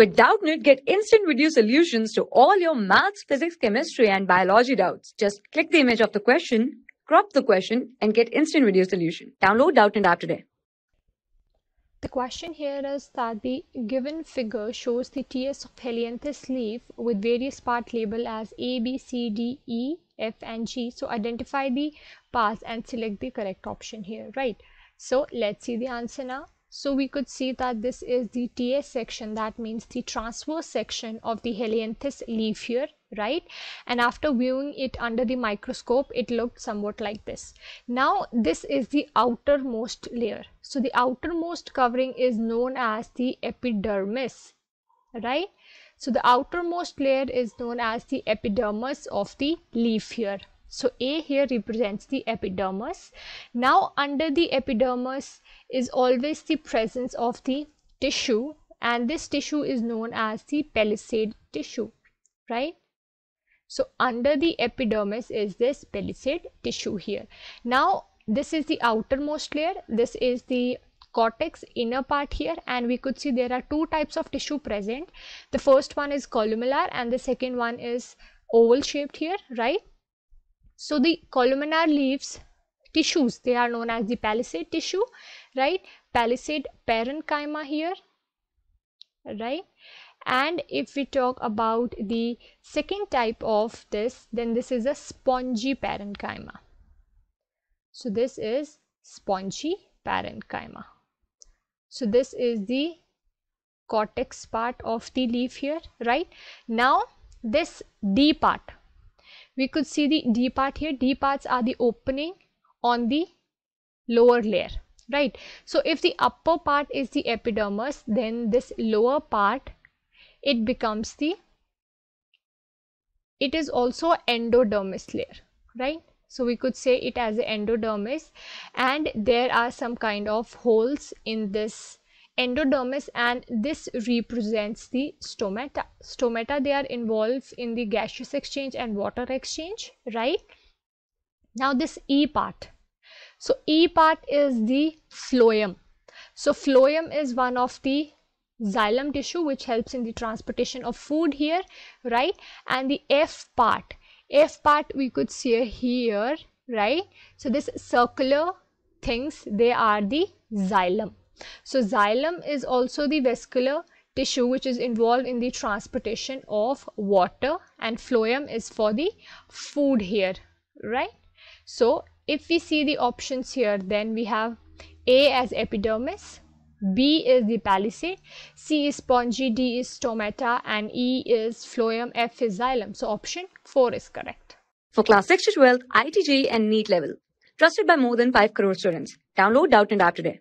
With Doubtnut, get instant video solutions to all your maths, physics, chemistry, and biology doubts. Just click the image of the question, crop the question, and get instant video solution. Download Doubtnut app today. The question here is that the given figure shows the TS of Helianthus leaf with various part labeled as A, B, C, D, E, F and G. So identify the parts and select the correct option here, right? So let's see the answer now. So we could see that this is the TS section. That means the transverse section of the Helianthus leaf here right? And after viewing it under the microscope it looked somewhat like this. Now this is the outermost layer. So the outermost covering is known as the epidermis right? So the outermost layer is known as the epidermis of the leaf here so A here represents the epidermis. Now under the epidermis is always the presence of the tissue and this tissue is known as the palisade tissue, right? So under the epidermis is this palisade tissue here. Now this is the outermost layer. This is the cortex inner part here and we could see there are two types of tissue present. The first one is columnar and the second one is oval shaped here, right? So the columnar leaves tissues, they are known as the palisade tissue, right? Palisade parenchyma here, right? And if we talk about the second type of this, then this is a spongy parenchyma. So this is spongy parenchyma. So this is the cortex part of the leaf here, right? Now this D part, we could see the D part here. D parts are the opening on the lower layer, right? So if the upper part is the epidermis, then this lower part, it becomes the, it is also endodermis layer, right? So we could say it as endodermis and there are some kind of holes in this endodermis and this represents the stomata. Stomata they are involved in the gaseous exchange and water exchange right? Now this e part. So e part is the phloem. So phloem is one of the xylem tissue which helps in the transportation of food here right? And the f part. F part we could see here right? So this circular things they are the xylem so xylem is also the vascular tissue which is involved in the transportation of water and phloem is for the food here, right? So if we see the options here, then we have A as epidermis, B is the palisade, C is spongy, D is stomata and E is phloem, F is xylem. So option 4 is correct. For class 6 to 12, IIT JEE and NEET level. Trusted by more than 5 crore students. Download Doubtnut App today.